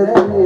Yeah.